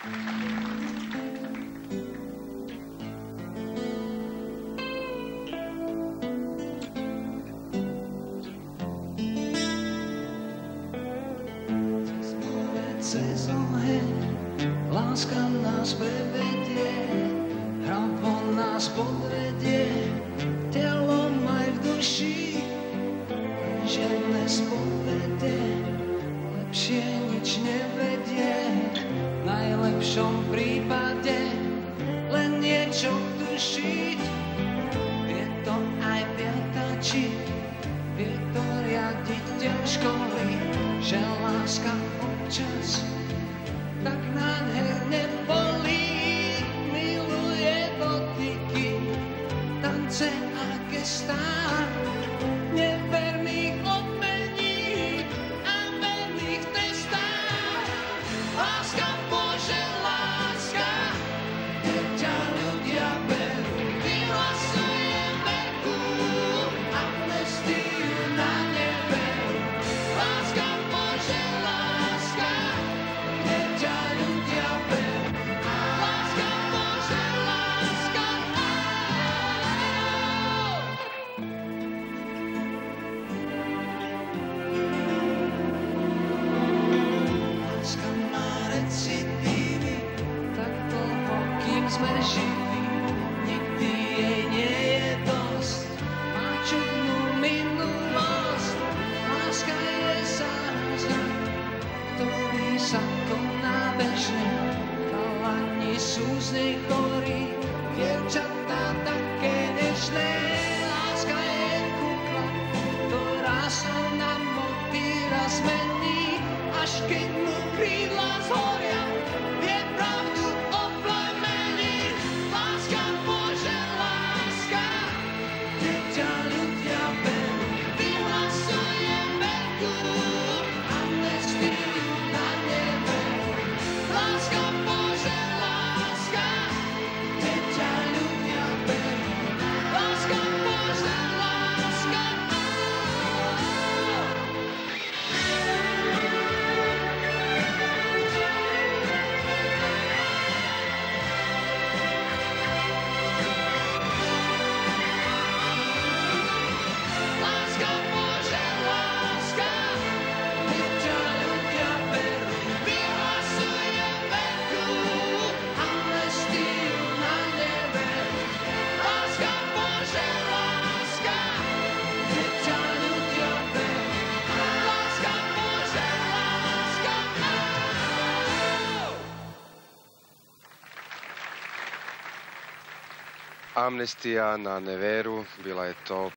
cez oheň, láska nás prevedie, hrabo nás podvedie, telom aj duši, že nespovedie, lepšie nič nevedie, najlepšom prípade. Len niečo tušiť, vie to aj viatači, vie to riaditeľ školy, že láska občas tak nádherne sme živí, nikdy jej nie je dosť. Má čudnú minulosť, láska je zázrak, ktorý sa koná bežne. Chalani sú z nej chorí, dievčatá také nežné. Láska je kukla, ktorá sa na motýra zmení, až keď Amnestia na neveru, bila je to